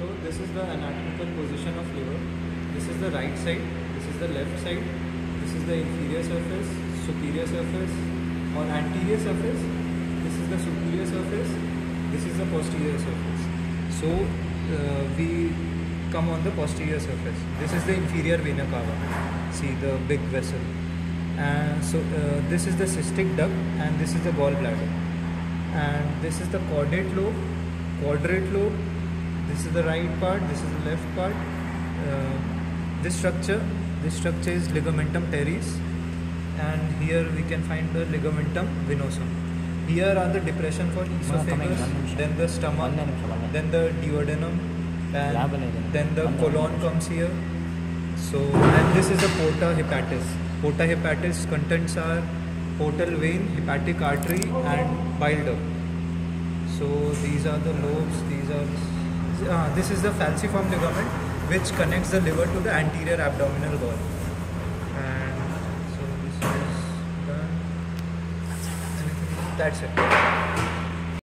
So this is the anatomical position of liver. This is the right side. This is the left side. This is the inferior surface, superior surface, or anterior surface. This is the superior surface. This is the posterior surface. So uh, we come on the posterior surface. This is the inferior vena cava. See the big vessel. And so uh, this is the cystic duct, and this is the gallbladder. And this is the caudate lobe, quadrate lobe this is the right part this is the left part. Uh, this structure this structure is ligamentum teres. And here we can find the ligamentum venosum here are the depression for esophagus then the stomach then the duodenum and then the colon comes here. So and this is the porta hepatis porta hepatis contents are portal vein hepatic artery and bile duct. So these are the lobes these are uh, this is the falciform ligament which connects the liver to the anterior abdominal wall. And so this is? That's it.